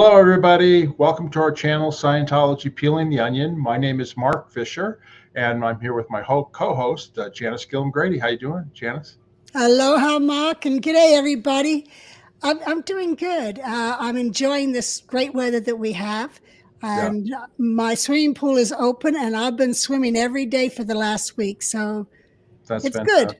Hello, everybody. Welcome to our channel, Scientology Peeling the Onion. My name is Mark Fisher, and I'm here with my co-host, uh, Janis Gillham Grady. How you doing, Janis? Aloha, Mark, and g'day, everybody. I'm, I'm doing good. Uh, I'm enjoying this great weather that we have. And yeah. my swimming pool is open, and I've been swimming every day for the last week. So That's it's fantastic. good.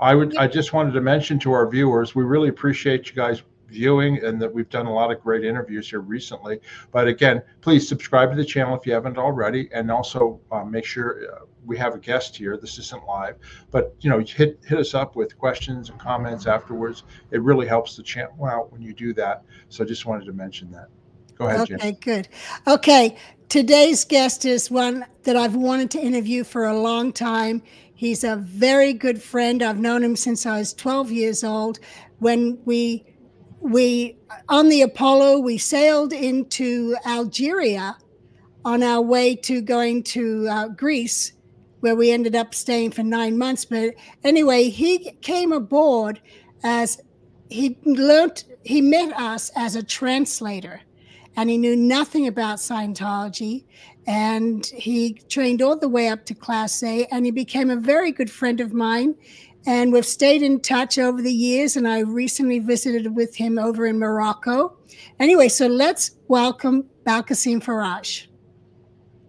I would. I just wanted to mention to our viewers, we really appreciate you guys viewing and that we've done a lot of great interviews here recently. But again, please subscribe to the channel if you haven't already, and also uh, make sure uh, we have a guest here. This isn't live, but you know, hit hit us up with questions and comments afterwards. It really helps the channel out when you do that. So I just wanted to mention that. Go ahead, Okay, good. Okay, today's guest is one that I've wanted to interview for a long time. He's a very good friend. I've known him since I was 12 years old. When we we on the Apollo, we sailed into Algeria on our way to going to uh, Greece, where we ended up staying for nine months. But anyway, he came aboard as he learned, he met us as a translator, and he knew nothing about Scientology. And he trained all the way up to Class 8, and he became a very good friend of mine. And we've stayed in touch over the years. And I recently visited with him over in Morocco. Anyway, so let's welcome Belkacem Ferradj.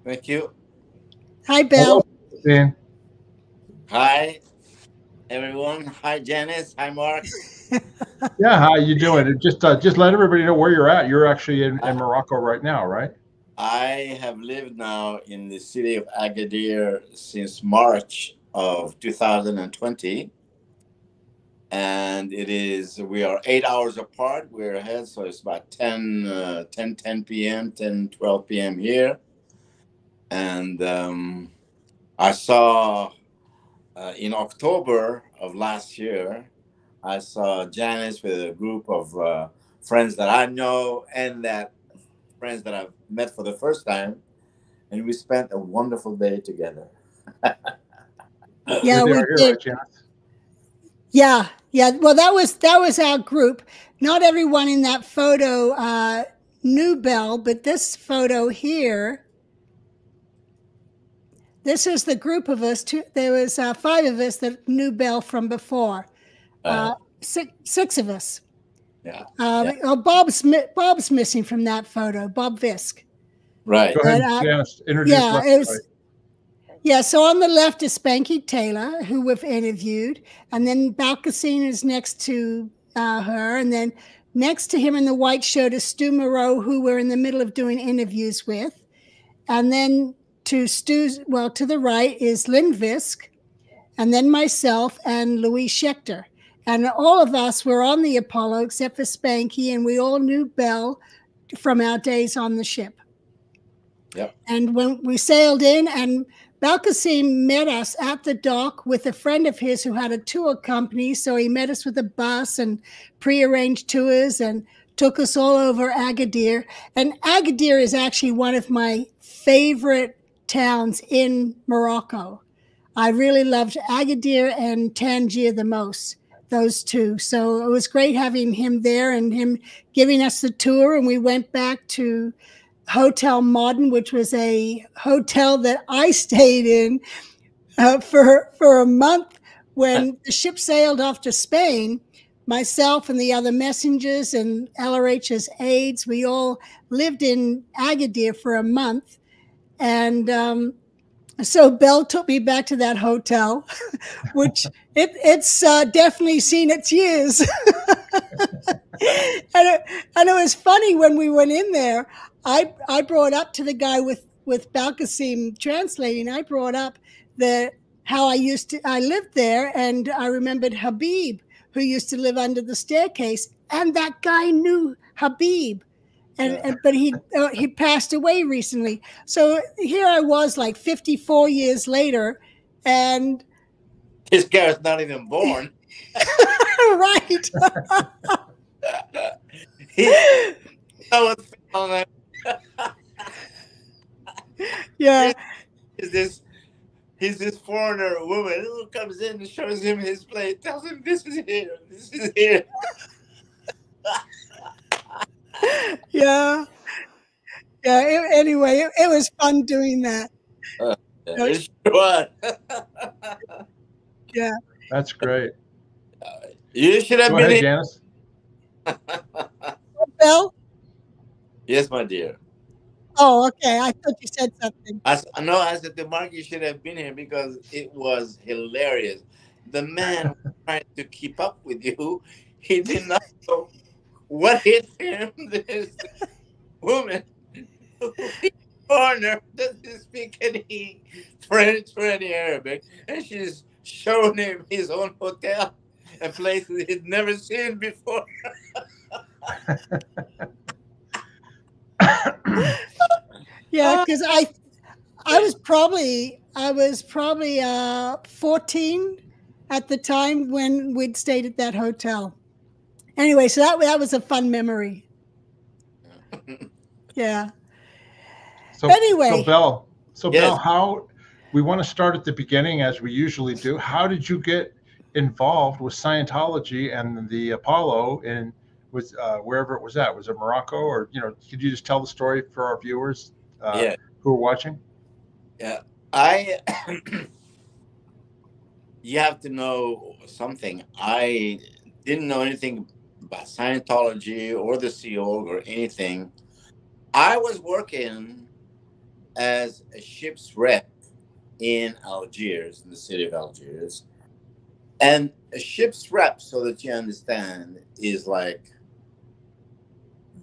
Thank you. Hi, Bill. Hello. Hi, everyone. Hi, Janis. Hi, Mark. yeah, how you doing? Just uh, just let everybody know where you're at. You're actually in, in Morocco right now, right? I have lived now in the city of Agadir since March of 2020 and it is we are eight hours apart. We're ahead so it's about 10 uh, 10 10 p.m 10 12 p.m here. And um, i saw uh, in october of last year i saw janis with a group of uh, friends that i know and that friends that i've met for the first time. And we spent a wonderful day together yeah, we did. Yeah, yeah. Well, that was that was our group. Not everyone in that photo uh, knew Bel, but this photo here. This is the group of us. Two, there was uh, five of us that knew Bel from before. Uh, uh six, six of us. Yeah. Uh, yeah. Oh, Bob's Bob's missing from that photo. Bob Visk. Right. Go ahead. But, uh, yes. Introduce yeah. It was, yeah, so on the left is Spanky Taylor, who we've interviewed, and then Belkacem is next to uh, her, and then next to him in the white shirt is Stu Moreau, who we're in the middle of doing interviews with, and then to Stu's well to the right is Lynn Visk, and then myself and Louise Schechter, and all of us were on the Apollo except for Spanky, and we all knew Bel from our days on the ship. Yep. And when we sailed in and Belkacem met us at the dock with a friend of his who had a tour company. So he met us with a bus and prearranged tours and took us all over Agadir. And Agadir is actually one of my favorite towns in Morocco. I really loved Agadir and Tangier the most, those two. So it was great having him there and him giving us the tour. And we went back to Hotel Modern, which was a hotel that I stayed in uh, for for a month when the ship sailed off to Spain. Myself and the other messengers and LRH's aides, we all lived in Agadir for a month, and um, so Bel took me back to that hotel, which it, it's uh, definitely seen its years. and, it, and it was funny when we went in there. I I brought up to the guy with with Belkacem translating. I brought up the how I used to I lived there, and I remembered Habib, who used to live under the staircase, and that guy knew Habib. And, yeah. and but he uh, he passed away recently. So here I was, like 54 years later, and this guy's not even born. right. he, yeah. Is this he's this foreigner woman who comes in and shows him his plate, tells him this is here, this is here. yeah. Yeah. It, anyway, it, it, was fun doing that. Uh, sure yeah. That's great. You should have Go been ahead, Janis. Bill? Yes, my dear. Oh, okay. I thought you said something. I no, I said the Mark, you should have been here because it was hilarious. The man trying to keep up with you, he did not know what hit him. This woman corner doesn't speak any French or any Arabic, and she's showing him his own hotel and places he'd never seen before. yeah, because I, I was probably I was probably uh, fourteen at the time when we'd stayed at that hotel. Anyway, so that that was a fun memory. Yeah. So anyway, so Bel, so yes. Bel, how we want to start at the beginning as we usually do. How did you get involved with Scientology and the Apollo and with uh, wherever it was at? Was it Morocco or you know? Could you just tell the story for our viewers uh, yeah. who are watching? Yeah, I. you have to know something. I didn't know anything about Scientology or the Sea Org or anything. I was working as a ship's rep in Algiers, in the city of Algiers. And a ship's rep, so that you understand, is like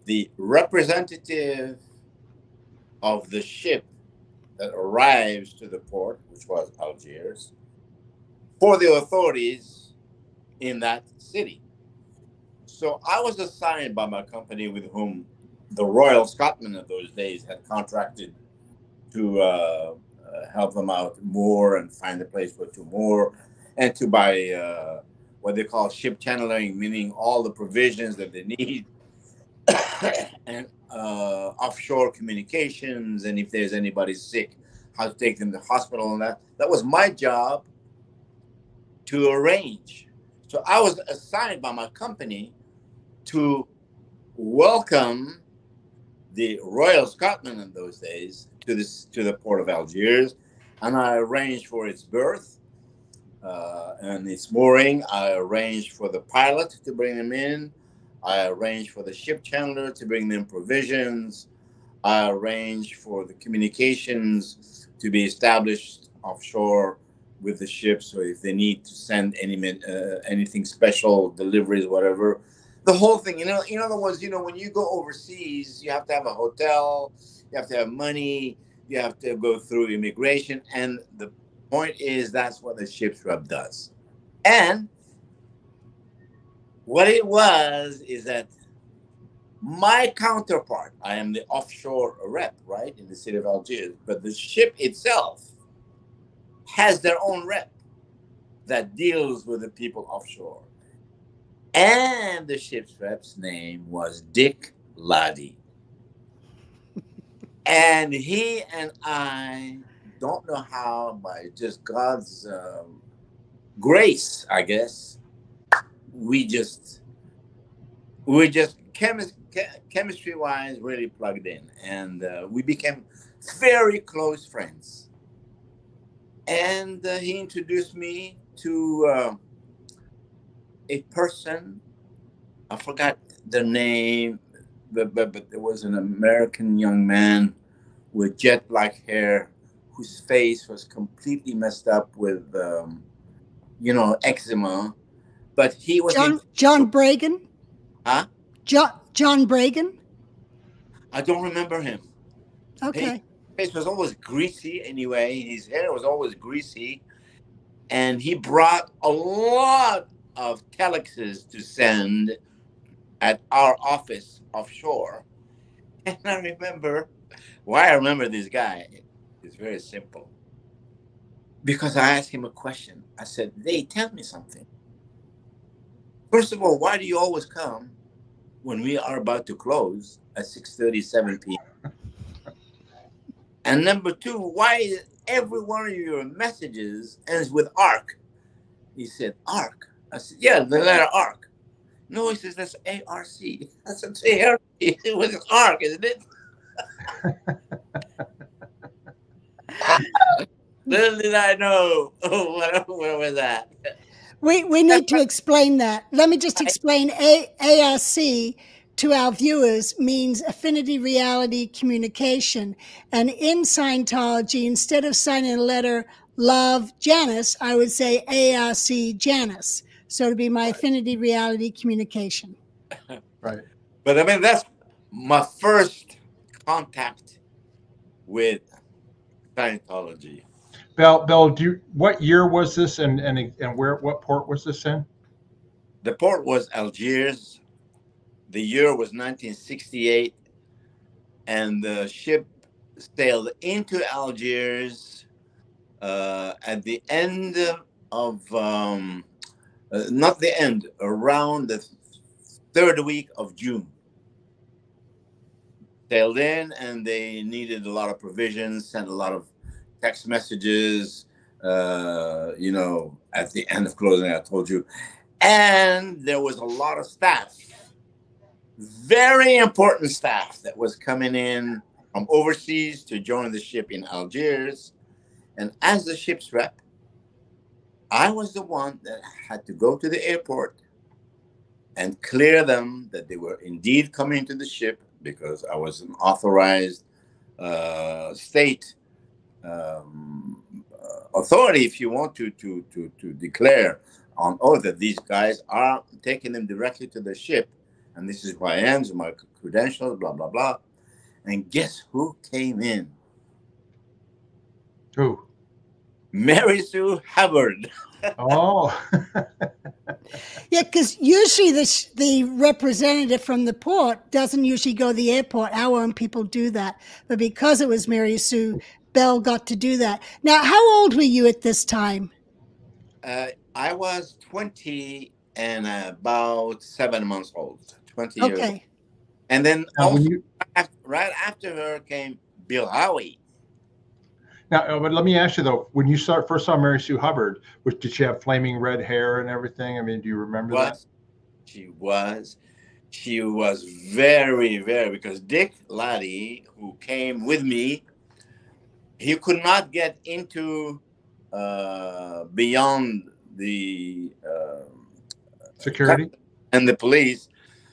the representative of the ship that arrives to the port, which was Algiers, for the authorities in that city. So I was assigned by my company with whom the Royal Scotman of those days had contracted to uh, uh, help them out more and find a place for two more and to buy uh, what they call ship chandling, meaning all the provisions that they need and uh, offshore communications and if there's anybody sick, how to take them to the hospital and that. That was my job to arrange. So I was assigned by my company to welcome the Royal Scotman in those days to this to the port of Algiers, and I arranged for its berth uh, and its mooring. I arranged for the pilot to bring them in. I arranged for the ship chandler to bring them provisions. I arranged for the communications to be established offshore with the ship. So if they need to send any uh, anything special, deliveries, whatever, the whole thing. You know, in other words, you know, when you go overseas, you have to have a hotel, you have to have money, you have to go through immigration, and the point is that's what the ship's rep does. And what it was is that my counterpart, I am the offshore rep, right, in the city of Algiers, but the ship itself has their own rep that deals with the people offshore. And the ship's rep's name was Dick Laddie. and he and I don't know how, by just God's um, grace, I guess, we just we just chemi- chemistry wise really plugged in, and uh, we became very close friends. And uh, he introduced me to. Uh, a person, I forgot the name, but, but, but there was an American young man with jet black hair whose face was completely messed up with, um, you know, eczema. But he was John, in, John Bragan. Huh? John John Bragan. I don't remember him. Okay. His face was always greasy anyway. His hair was always greasy, and he brought a lot of telexes to send at our office offshore. And I remember why I remember this guy is very simple. Because I asked him a question. I said, They tell me something. First of all, why do you always come when we are about to close at 6:37 p.m.? and number two, why is every one of your messages ends with ARC? He said, ARC. I said, yeah, the letter ARC. No, he says that's ARC. That's said, ARC. it was an arc, isn't it? Little did I know what, where was that. We we need to explain that. Let me just explain. A, ARC to our viewers means affinity reality communication. And in Scientology, instead of signing a letter love Janis, I would say ARC Janis. So to be my affinity reality communication. Right. But I mean, that's my first contact with Scientology. Bill, Bill, do you, what year was this, and and and where, what port was this in? The port was Algiers. The year was 1968, and the ship sailed into Algiers uh, at the end of um, uh, not the end, around the third week of June. Sailed in, and they needed a lot of provisions, sent a lot of text messages, uh, you know, at the end of closing, I told you. And there was a lot of staff, very important staff that was coming in from overseas to join the ship in Algiers. And as the ship's rep, I was the one that had to go to the airport and clear them that they were indeed coming to the ship because I was an authorized uh, state um, uh, authority, if you want to, to, to, to declare on oath that these guys are taking them directly to the ship. And this is who I am, so my credentials, blah, blah, blah. And guess who came in? Who? Mary Sue Hubbard. Oh. Yeah, because usually the sh- the representative from the port doesn't usually go to the airport. Our own people do that, but because it was Mary Sue, Bel got to do that. Now, how old were you at this time? Uh, I was 20 and about seven months old, 20 years old. Okay, And then also, you, right after her came Bill Howie. now, uh, but let me ask you though, when you start, first saw Mary Sue Hubbard, was, did she have flaming red hair and everything? I mean, do you remember that? was she was she was very very because dick laddie who came with me he could not get into uh beyond the um Security? and the police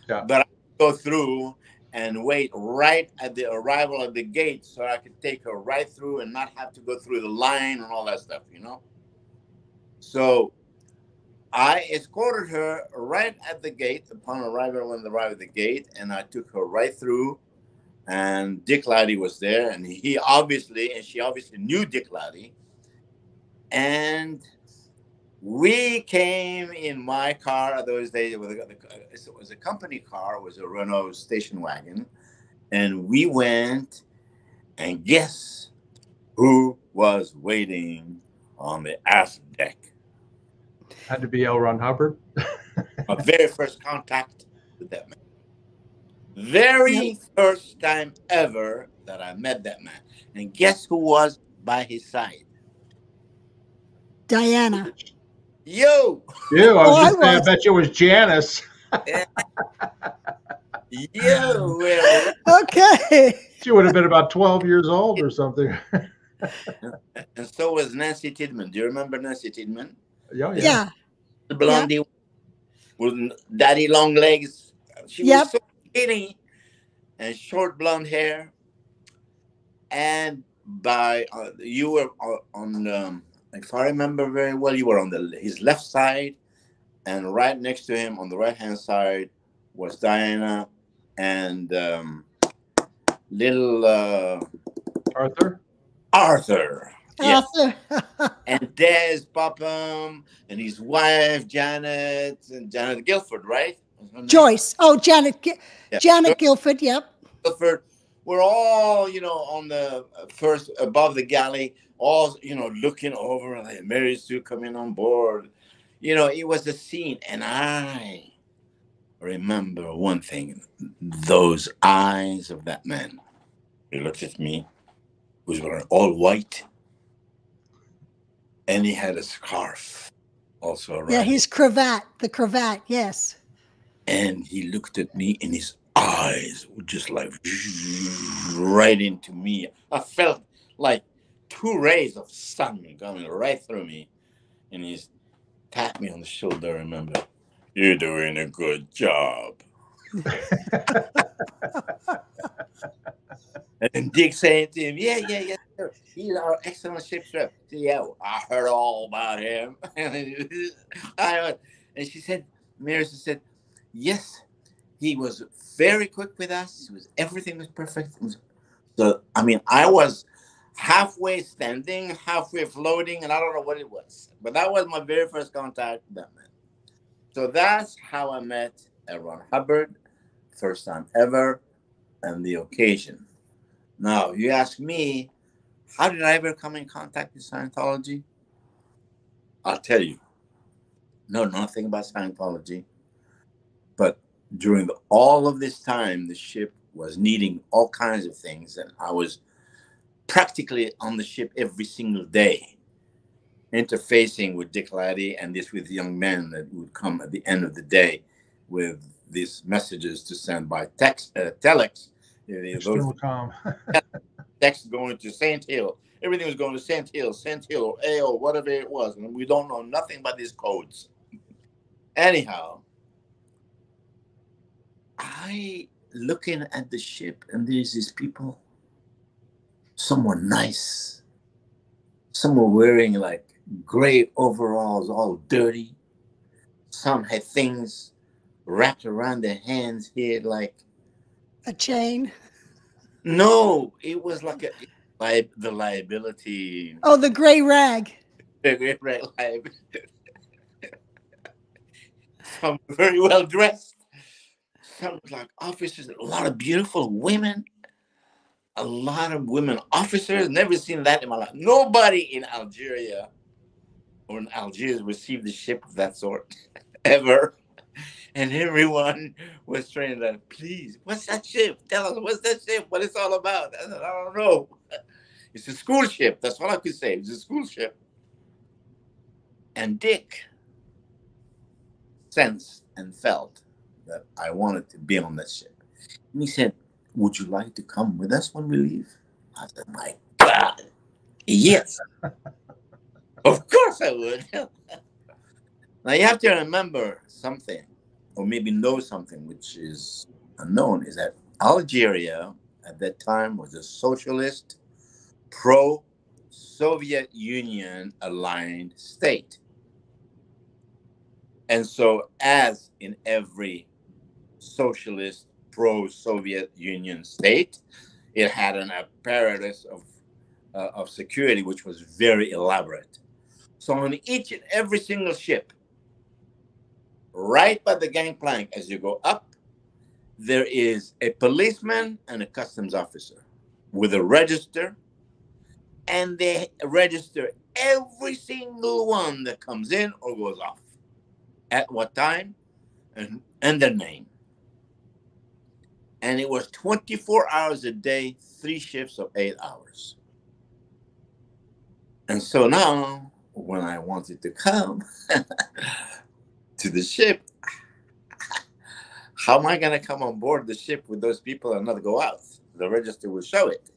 Yeah. but i go through and wait right at the arrival of the gate so i could take her right through and not have to go through the line and all that stuff you know so I escorted her right at the gate upon arrival when they arrived at the gate, and I took her right through. And Dick Laddie was there, and he obviously, and she obviously knew Dick Laddie. And we came in my car those days. It was a, it was a company car, it was a Renault station wagon. And we went, and guess who was waiting on the aft deck? Had to be L. Ron Hubbard. my very first contact with that man. Very first time ever that I met that man. And guess who was by his side? Diana. You. You, I was Oh, I just saying, I was. bet you it was Janis. yo. well, Okay. She would have been about 12 years old or something. and so was Nancy Tidman. Do you remember Nancy Tidman? yeah, yeah. Yeah. The blondie with daddy long legs. She Yep. was so skinny and short blonde hair. And by uh, you were on, um, if I remember very well, you were on the his left side, and right next to him on the right hand side was Diana and um, little uh, Arthur? Arthur. Yes. Arthur. and Des Popham and his wife Janet and Janet Guilford, right? Was her name? Joyce. Oh, Janet. Janet Guilford. Yep. Guilford. We're all, you know, on the first above the galley, all you know, looking over and like Mary Sue coming on board. You know, it was a scene, and I remember one thing: those eyes of that man. He looked at me, who was wearing all white, and he had a scarf also around. Yeah, his cravat. The cravat. Yes. And he looked at me and his eyes were just like right into me. I felt like two rays of sun coming right through me. And he tapped me on the shoulder. Remember, you're doing a good job. and Dick saying to him, Yeah, yeah, yeah, sir. He's our excellent ship's rep. Yeah, I heard all about him. And she said, Mary Sue said, Yes, he was very quick with us. Was everything was perfect. Was, so I mean, I was halfway standing, halfway floating, and I don't know what it was. But that was my very first contact with that man. So that's how I met Ron Hubbard, first time ever, and the occasion. Now, you ask me, how did I ever come in contact with Scientology? I'll tell you. No, nothing about Scientology. During the, all of this time, the ship was needing all kinds of things, and I was practically on the ship every single day, interfacing with Dick Laddie and this with young men that would come at the end of the day with these messages to send by text, uh, telex. Those, text going to Saint Hill. Everything was going to Saint Hill, Saint Hill, or AO, whatever it was, and we don't know nothing about these codes. Anyhow, I looking at the ship, and there's these people some were nice. Some were wearing like gray overalls, all dirty. Some had things wrapped around their hands here, like a chain. No, it was like a like the liability. Oh, the gray rag. The gray rag liability. Some very well dressed. Some like officers, a lot of beautiful women a lot of women officers. Never seen that in my life. Nobody in Algeria or in Algiers received a ship of that sort ever. And everyone was trying to, please, what's that ship? Tell us, what's that ship? What it's all about? I, said, I don't know. It's a school ship. That's all I could say. It's a school ship. And Dick sensed and felt that I wanted to be on that ship. And he said, would you like to come with us when we leave? I said, My God, yes. of course I would. now you have to remember something, or maybe know something which is unknown, is that Algeria at that time was a socialist, pro Soviet Union aligned state. And so, as in every socialist pro-Soviet Union state. It had an apparatus of uh, of security which was very elaborate. So on each and every single ship, right by the gangplank as you go up, there is a policeman and a customs officer with a register, and they register every single one that comes in or goes off, at what time, and, and their name and it was 24 hours a day, three shifts of eight hours. And so now, when I wanted to come to the ship, how am I going to come on board the ship with those people and not go out? The register will show it.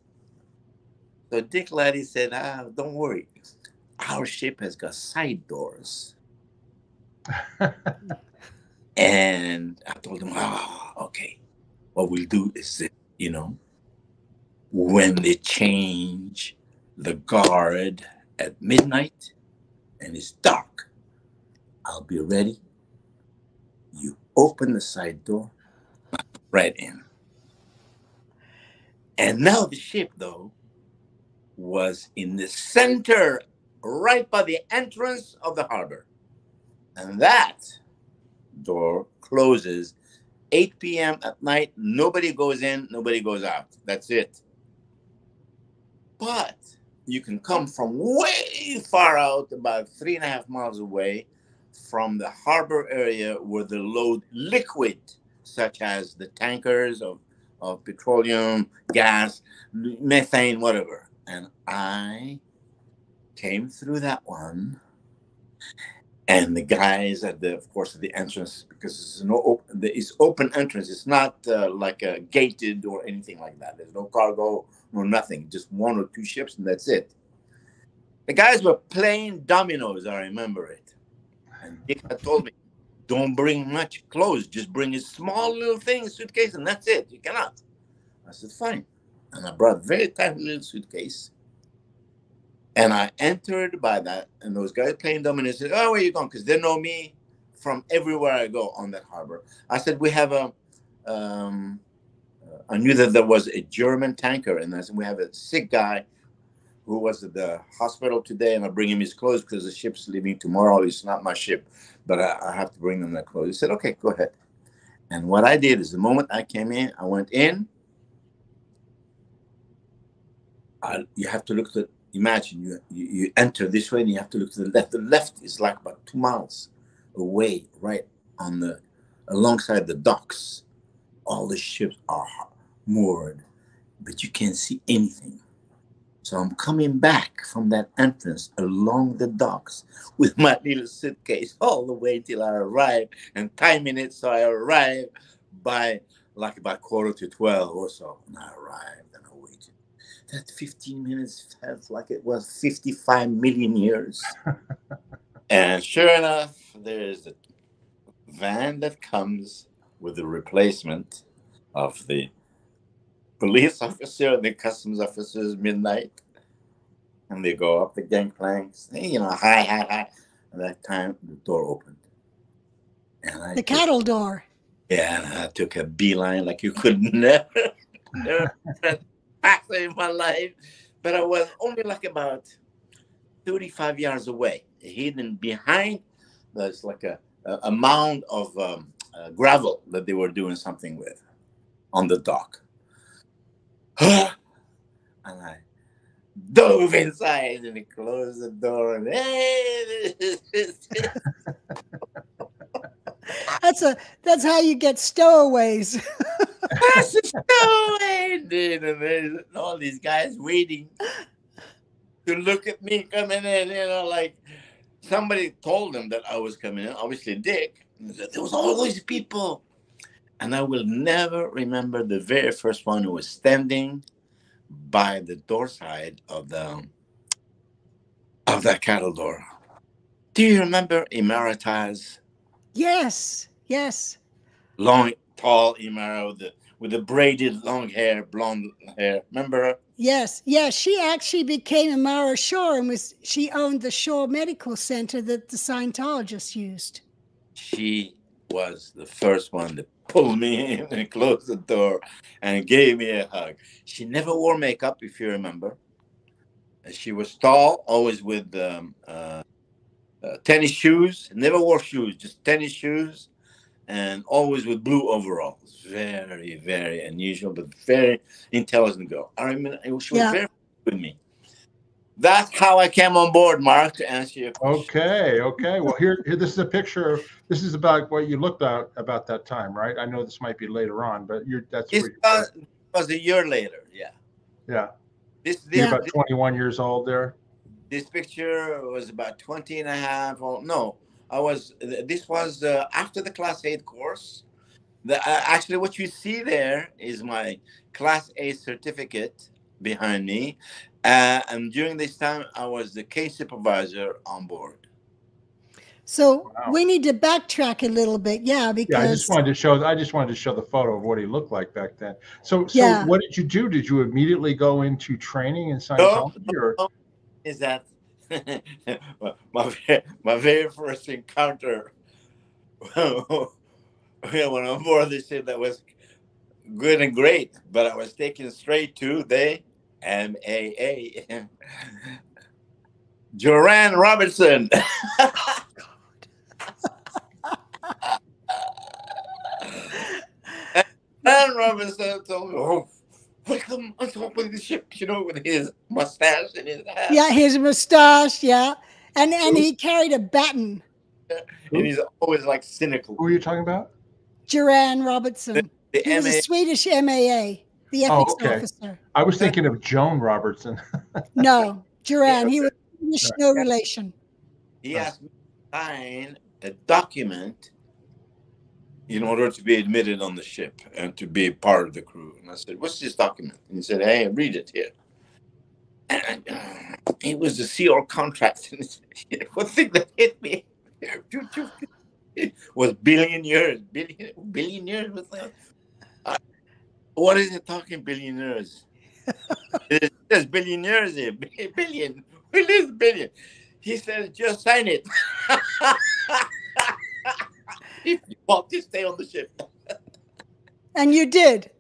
So Dick Laddie said, ah, don't worry. Our ship has got side doors. and I told him, oh, okay what we'll do is you know, when they change the guard at midnight and it's dark, I'll be ready. You open the side door, right in. And now the ship, though, was in the center, right by the entrance of the harbor. And that door closes 8 p.m. at night, nobody goes in, nobody goes out. That's it. But you can come from way far out, about three and a half miles away from the harbor area where they load liquid, such as the tankers of, of petroleum, gas, methane, whatever. And I came through that one and the guys at the, of course, at the entrance because it's no open, it's open entrance. It's not uh, like a gated or anything like that. There's no cargo, no nothing. Just one or two ships, and that's it. The guys were playing dominoes. I remember it. And Dick told me, "Don't bring much clothes. Just bring a small little thing, suitcase, and that's it. You cannot." I said, "Fine." And I brought very tiny little suitcase and I entered by that, and those guys playing dominoes said, "Oh, where you going?" Because they know me from everywhere I go on that harbor. I said, "We have a." Um, I knew that there was a German tanker, and I said, "We have a sick guy who was at the hospital today, and I'll bring him his clothes because the ship's leaving tomorrow. It's not my ship, but I, I have to bring them the clothes." He said, "Okay, go ahead." And what I did is, the moment I came in, I went in. I, you have to look at imagine you, you, you enter this way and you have to look to the left. The left is like about two miles away, right on the alongside the docks. All the ships are moored, but you can't see anything. So I'm coming back from that entrance along the docks with my little suitcase all the way till I arrive and timing it so I arrive by like about quarter to 12 or so. And I arrive that 15 minutes felt like it was 55 million years. and sure enough, there's a van that comes with the replacement of the police officer and the customs officer's midnight. And they go up the gangplanks, you know, hi, hi, hi. And that time the door opened. And I the took, cattle door. Yeah, and I took a beeline like you could never, never factor in my life, but I was only like about 35 yards away, hidden behind. There's like a, a, a mound of um, uh, gravel that they were doing something with on the dock. and I dove inside and he closed the door and hey, that's a that's how you get stowaways. a stowaway. And there's all these guys waiting to look at me coming in. You know, like somebody told them that I was coming in. Obviously, Dick. There was all these people, and I will never remember the very first one who was standing by the door side of the of that cattle door. Do you remember Emeritas? Yes, yes. Long, tall with the with the braided long hair, blonde hair. Remember her? Yes, yes. She actually became Imara Shaw and was she owned the Shaw Medical Center that the Scientologists used. She was the first one to pull me in and close the door and gave me a hug. She never wore makeup, if you remember. She was tall, always with um, uh, uh, tennis shoes. Never wore shoes, just tennis shoes, and always with blue overalls. Very, very unusual, but very intelligent girl. I remember she was yeah. very with me. That's how I came on board, Mark, to answer your question. Okay, okay. Well, here, here, this is a picture of. This is about what you looked at about that time, right? I know this might be later on, but you're that's. It was, was a year later. Yeah. Yeah. This, this you're about 21 years old there this picture was about 20 and a half or no i was this was uh, after the class 8 course the, uh, actually what you see there is my class 8 certificate behind me uh, and during this time i was the case supervisor on board so wow. we need to backtrack a little bit, yeah, because yeah, I just wanted to show. I just wanted to show the photo of what he looked like back then. So, so yeah. what did you do? Did you immediately go into training in Scientology? No, no, is that my my very first encounter when I'm board the ship that was good and great, but I was taken straight to the MAA. Joanne Robertson. and Robinson told me, oh, welcome on top of the ship, you know, with his mustache and his hat. Yeah, his mustache, yeah. And and he carried a baton. And he's always like cynical. Who are you talking about? Duran Robertson. The, the he was a Swedish MAA, the oh, ethics oh, okay. officer. I was thinking of Joan Robertson. no, Duran. He was Swedish, no relation. He asked me sign a document in order to be admitted on the ship and to be part of the crew. And I said, What's this document? And he said, Hey, read it here. And uh, it was the Sea contract. And one thing that hit me was billion years. Billion, billion years? With that. Uh, what is it talking billion years? it says billion years here. Billion. What is billion? He says, just sign it. If you want to stay on the ship. And you did.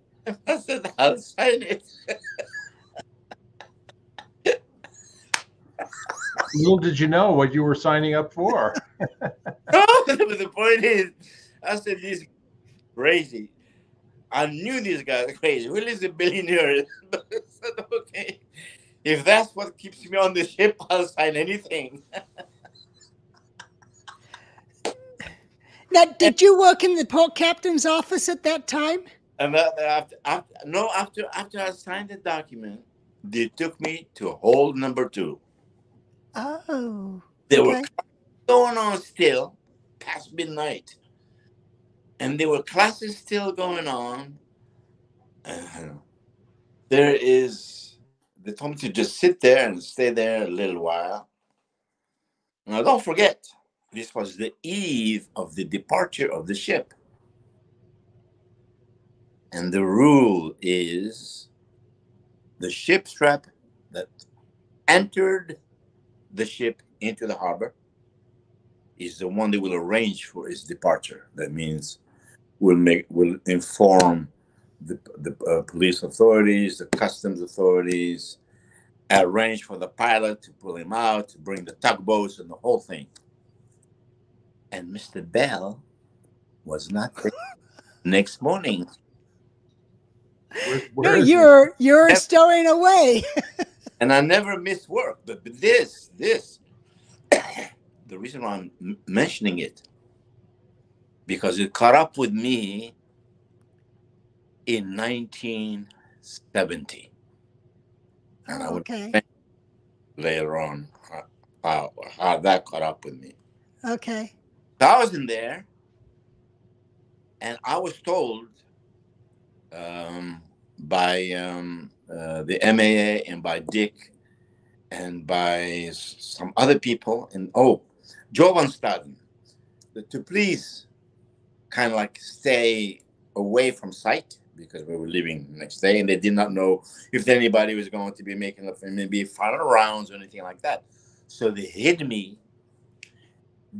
I said, I'll sign it. Little did you know what you were signing up for. no, but the point is, I said, these crazy. I knew these guys are crazy. Will is a billionaire? I said, okay. If that's what keeps me on the ship, I'll sign anything. Now, did you work in the port captain's office at that time? And after, after, no, after after I signed the document, they took me to hole number two. Oh. There okay. were going on still past midnight, and there were classes still going on. Uh, there is they told me to just sit there and stay there a little while. Now, don't forget, this was the eve of the departure of the ship. And the rule is the ship's rep that entered the ship into the harbor is the one that will arrange for its departure. That means will make will inform the, the uh, police authorities, the customs authorities, arrange for the pilot to pull him out, to bring the tugboats and the whole thing. And Mr. Bel was not there next morning. Where, where no, you're you're stowing away. and I never missed work, but, but this this the reason why I'm mentioning it because it caught up with me in 1970. And I oh, would okay. later on how, how that caught up with me. Okay. So I was in there, and I was told um, by um, uh, the MAA and by Dick and by some other people, and oh, Joe Van Staden, to please kind of like stay away from sight because we were leaving the next day and they did not know if anybody was going to be making up maybe final rounds or anything like that. So they hid me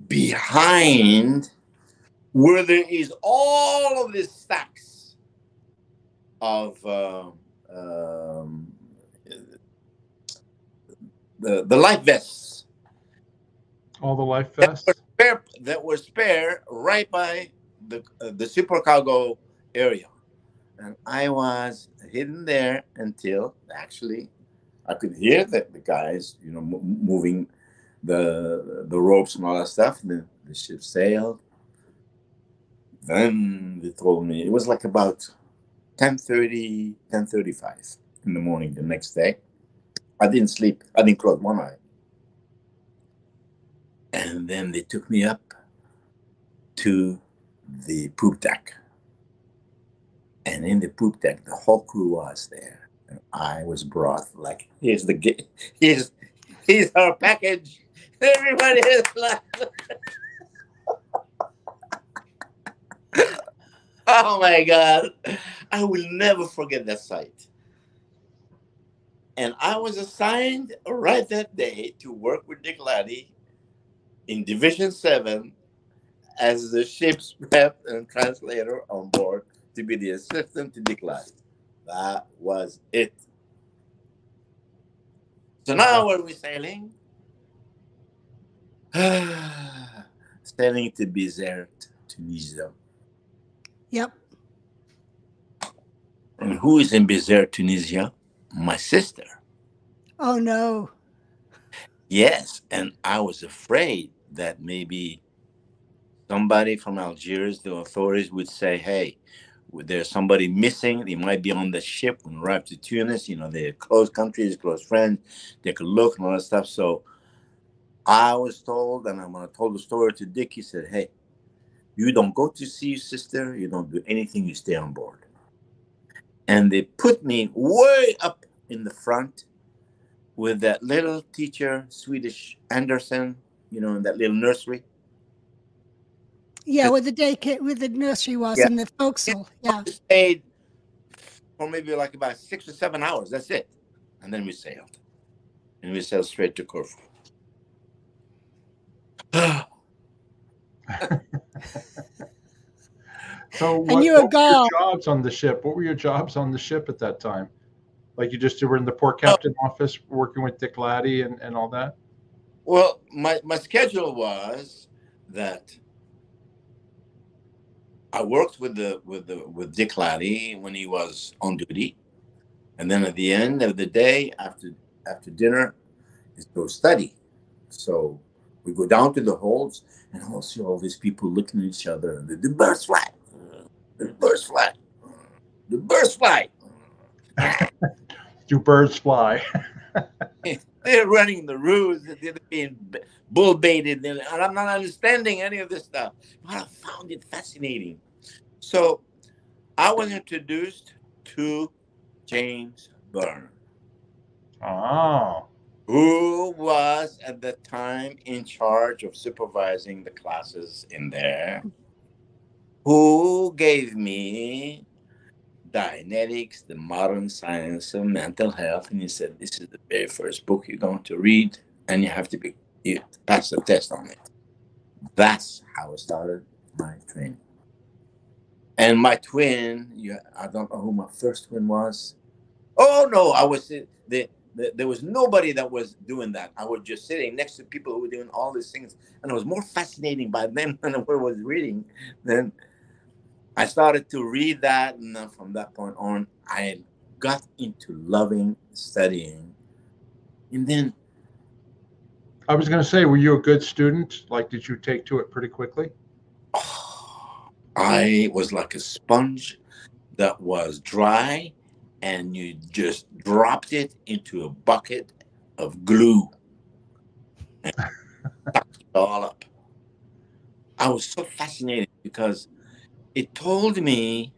behind where there is all of these stacks of uh, um, the, the life vests. All the life vests? That were spare, that were spare right by the, uh, the supercargo area and I was hidden there until actually I could hear that the guys, you know, moving the the ropes and all that stuff. The, the ship sailed. Then they told me it was like about 10:30, 10:35 in the morning the next day. I didn't sleep. I didn't close one eye. And then they took me up to the poop deck and in the poop deck, the whole crew was there. And I was brought like, here's the here's here's our package. Everybody is like Oh my god. I will never forget that sight. And I was assigned right that day to work with Dick Laddie in Division 7 as the ship's rep and translator on board to be the assistant to Dick Laddie. That was it. So now where are we sailing? sailing to Bizerte, Tunisia. Yep. And who is in Bizerte, Tunisia? My sister. Oh no. Yes, and I was afraid that maybe somebody from Algiers, the authorities would say, hey, there's somebody missing, they might be on the ship when we arrive to Tunis. You know, they're close countries, close friends. They could look and all that stuff. So I was told, and I'm gonna told the story to Dick. He said, "Hey, you don't go to see your sister. You don't do anything. You stay on board." And they put me way up in the front with that little teacher, Swedish Anderson, you know, in that little nursery. Yeah, with the daycare, with the nursery was Yeah. in the forecastle. Yeah. Stayed for maybe like about six or seven hours. That's it. And then we sailed. And we sailed straight to Corfu. So what, you were what were your gone. jobs on the ship? What were your jobs on the ship at that time? Like you just were in the port oh. captain office working with Dick Laddie and, and all that? Well, my, my schedule was that I worked with the with the with Dick Laddie when he was on duty, and then at the end of the day, after after dinner, is go study. So we go down to the holds, and I'll see all these people looking at each other. The, the bird's flat, the bird's flat, the bird's flat. Do birds fly? they're running the ruse, they're being bull baited, and I'm not understanding any of this stuff. But I found it fascinating. So I was introduced to James Byrne, Oh, who was at the time in charge of supervising the classes in there, who gave me Dianetics, the modern science of mental health. And he said, This is the very first book you're going to read, and you have to be you pass the test on it. That's how I started my training. And my twin, you, I don't know who my first twin was. Oh no, I was the, the, there was nobody that was doing that. I was just sitting next to people who were doing all these things, and I was more fascinating by them than what I was reading. Then I started to read that, and then from that point on, I got into loving studying. And then I was going to say, were you a good student? Like, did you take to it pretty quickly? I was like a sponge that was dry, and you just dropped it into a bucket of glue and sucked it all up. I was so fascinated because it told me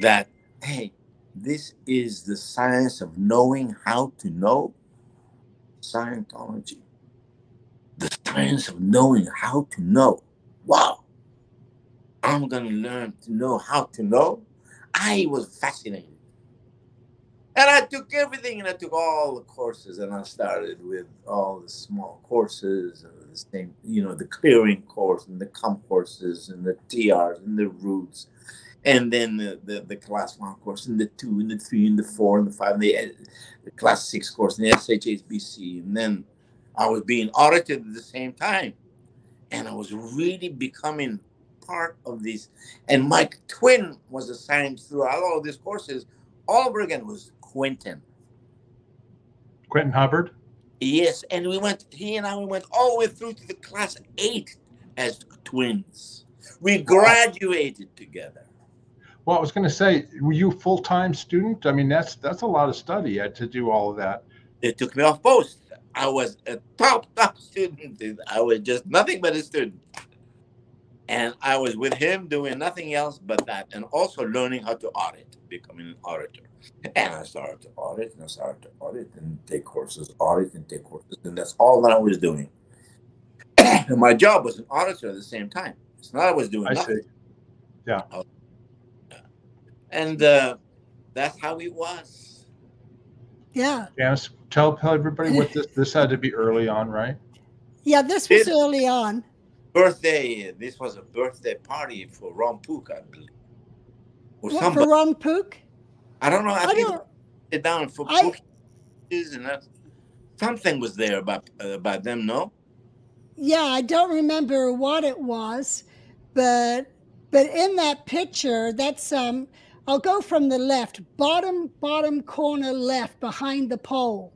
that, hey, this is the science of knowing how to know Scientology. The science of knowing how to know. Wow. I'm going to learn to know how to know. I was fascinated. And I took everything and I took all the courses and I started with all the small courses, uh, the same, you know, the clearing course and the comp courses and the TRs and the roots. And then the, the, the class one course and the two and the three and the four and the five and the, uh, the class six course and the SHSBC. And then I was being audited at the same time. And I was really becoming part of this. And my twin was assigned throughout all of these courses all over again was Quentin. Quentin Hubbard? Yes, and we went, he and I, we went all the way through to the class eight as twins. We graduated together. Well, I was going to say, were you a full time student? I mean, that's that's a lot of study uh, to do all of that. They took me off post. I was a top, top student. I was just nothing but a student. And I was with him doing nothing else but that, and also learning how to audit, becoming an auditor. And I started to audit, and I started to audit, and take courses, audit, and take courses, and that's all that I was doing. and my job was an auditor at the same time. It's not I was doing I nothing. see. And uh, that's how it was. Yeah. Janis, tell, tell everybody what this this had to be early on, right? Yeah, this was It- early on. Birthday. This was a birthday party for Ron Pook, I believe, or What, somebody. for Ron Pook? I don't know. I, I think don't it down for I- and that. Something was there about uh, about them. No. yeah, I don't remember what it was, but but in that picture, that's um I'll go from the left, bottom bottom corner left behind the pole.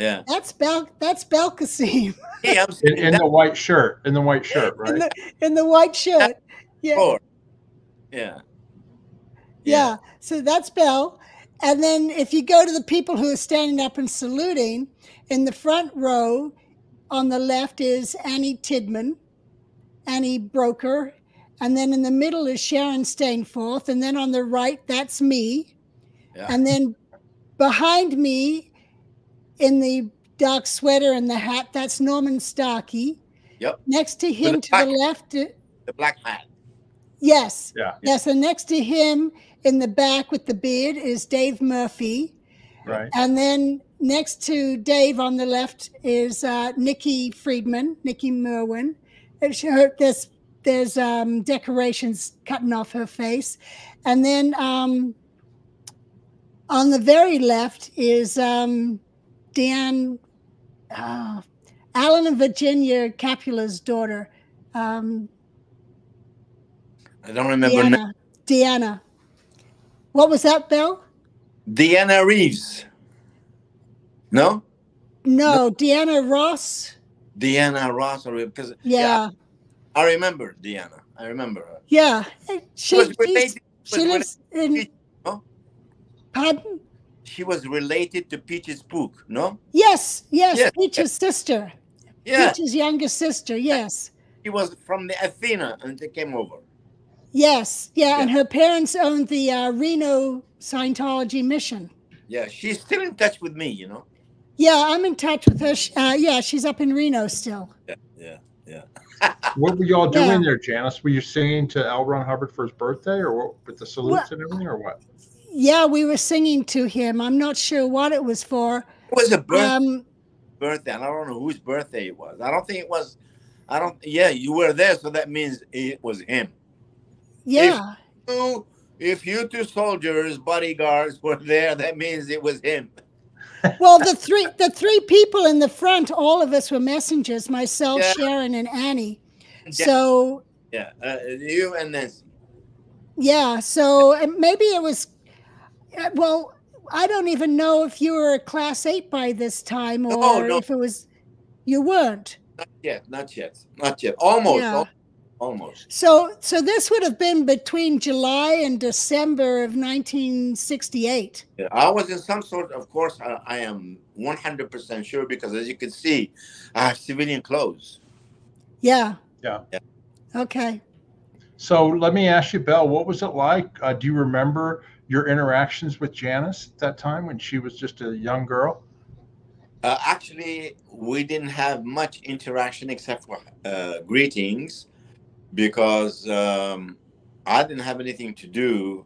Yeah. That's Bel that's Belkacem Hey, I'm In, sitting in the white shirt, in the white shirt, in right? the in the white shirt. Yeah. floor. Yeah. Yeah. So that's Bel. And then if you go to the people who are standing up and saluting, in the front row on the left is Annie Tidman, Annie Broeker, and then in the middle is Sharon Stainforth, and then on the right that's me, Yeah. and then behind me in the dark sweater and the hat that's Norman Starkey. Yep. Next to a him to black- the left, uh, The black hat. yes, Yeah. yes, and next to him in the back with the beard is Dave Murphy. Right. And then next to Dave on the left is uh, Nikki Friedman, Nikki Merwin. And her- There's there's um, decorations cutting off her face, and then um, on the very left is um, Dan, uh, Alan and Virginia Capula's daughter, um, I don't remember. na- Deanna. Deanna. What was that, Bill? Deanna Reeves. No? No, Deanna Ross. Deanna Ross. Or because Yeah, I remember Deanna. I remember her. yeah. She, she lives in. Oh. Pardon? She was related to Peaches Pook, no? Yes, yes. Yes. Peach's sister. Yeah. Peach's younger sister. Yes, She was from the Athena and they came over. yes, yeah. Yeah. And her parents owned the uh, Reno Scientology mission. Yeah, she's still in touch with me, you know? Yeah, I'm in touch with her. Uh, yeah, she's up in Reno still. Yeah, yeah, yeah. What were y'all doing Yeah. there, Janis? Were you singing to L. Ron Hubbard for his birthday, or what, with the salutes and everything, or what? Yeah, we were singing to him. I'm not sure what it was for. It was a birth- Um, birthday. I don't know whose birthday it was. I don't think it was. I don't. Yeah, you were there, so that means it was him. yeah, You, if you two soldiers, bodyguards were there, that means it was him. well, the three the three people in the front, all of us were messengers. Myself, Yeah. Sharon, and Annie. Yeah. So Yeah, uh, you and Nancy. Yeah, so maybe it was. Uh, Well, I don't even know if you were a class eight by this time, or No, no. if it was. You weren't. Not yet, not yet, not yet. Almost, Yeah. almost. So, so this would have been between July and December of 1968. Yeah, I was in some sort. Of course, I, I am one hundred percent sure because, as you can see, I have civilian clothes. Yeah. Yeah. Yeah. Okay. So let me ask you, Bel, what was it like? Uh, do you remember your interactions with Janis at that time when she was just a young girl? Uh, actually, we didn't have much interaction except for uh, greetings because um, I didn't have anything to do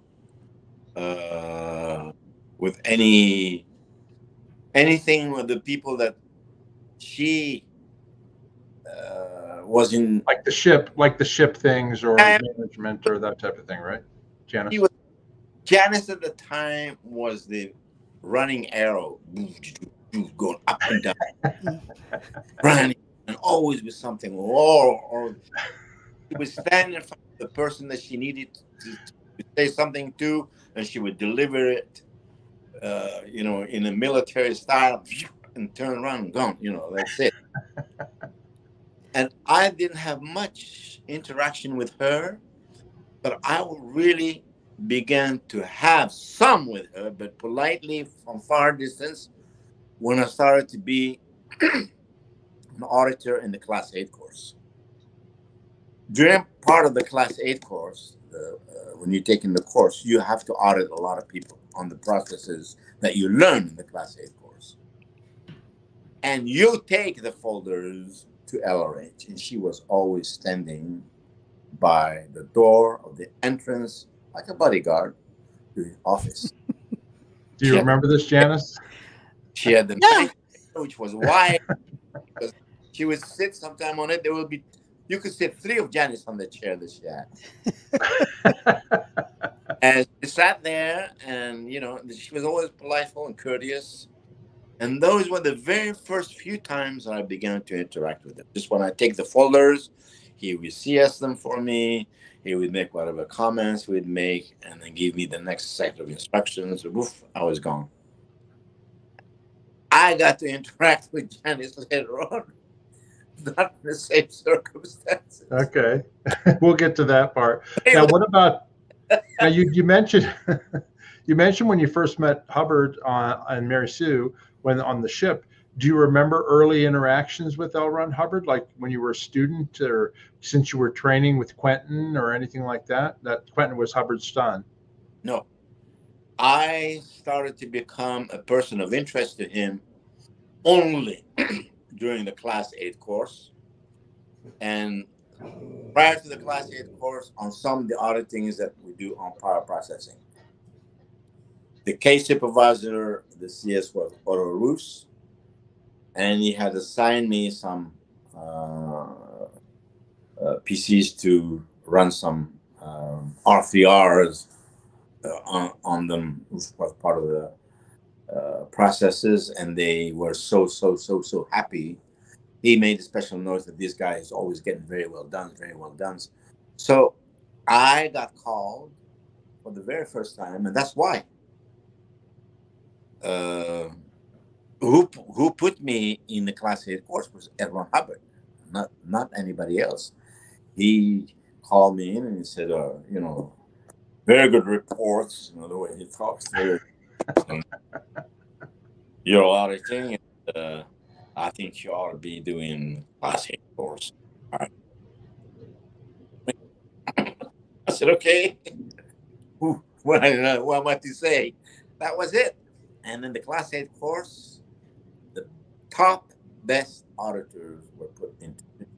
uh, with any anything with the people that she uh, was in. Like the ship, like the ship things or management or that type of thing, right? Janis? He was Janis at the time was the running arrow, going up and down, running, and always with something. Or, or she would stand in front of the person that she needed to, to say something to, and she would deliver it, uh, you know, in a military style, and turn around and gone. You know, that's it. and I didn't have much interaction with her, but I would really began to have some with her, but politely from far distance when I started to be an auditor in the class 8 course. During part of the class 8 course, uh, when you're taking the course, you have to audit a lot of people on the processes that you learn in the class 8 course. And you take the folders to LRH, and she was always standing by the door of the entrance like a bodyguard to the office. Do you Yeah. remember this, Janis? She had the Yeah. chair, which was wide. because she would sit sometime on it. There would be you could sit three of Janis on the chair that she had. And she sat there and you know, she was always politeful and courteous. And those were the very first few times I began to interact with him. Just when I take the folders, he would CS them for me. He would make whatever comments we'd make and then give me the next set of instructions. Woof, I was gone. I got to interact with Janis later on, not in the same circumstances. okay. we'll get to that part. Now, what about now you, you mentioned you mentioned when you first met Hubbard uh, and Mary Sue when on the ship. Do you remember early interactions with L. Ron Hubbard, like when you were a student, or since you were training with Quentin, or anything like that? That Quentin was Hubbard's son. No, I started to become a person of interest to him only during the class eight course, and prior to the class eight course, on some of the other things that we do on power processing. The case supervisor, the CS was Otto Roos and he had assigned me some uh, uh, PCs to run some um, R3Rs uh, on, on them as part of the uh, processes, and they were so so so so happy. He made a special note that this guy is always getting very well done, very well done. So I got called for the very first time, and that's why. Uh, who who put me in the class eight course was Edwin Hubbard, not not anybody else. He called me in and he said, uh, you know, very good reports. You know the way he talks. You're auditing. And, uh, I think you ought to be doing class eight course. I said, okay. what, what I to say? That was it. And then the class eight course, top best auditors were put into it,